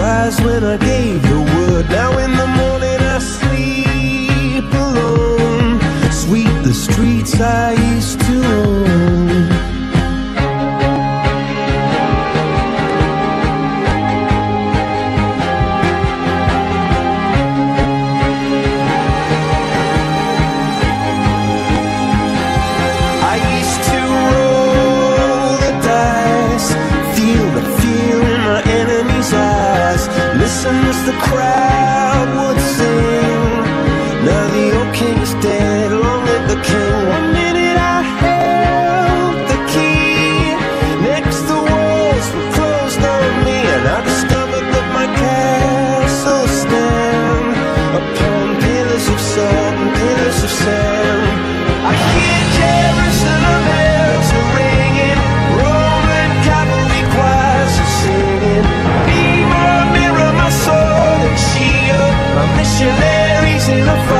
rise when I gave the word. Now in the morning I sleep alone. Sweep the streets I as the crowd would sing. Now the old king is dead, long live the king. Minute I held the key, next the walls were closed on me, and I discovered that my castle upon pillars of salt and pillars of sand. Missionaries in a foreign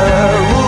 the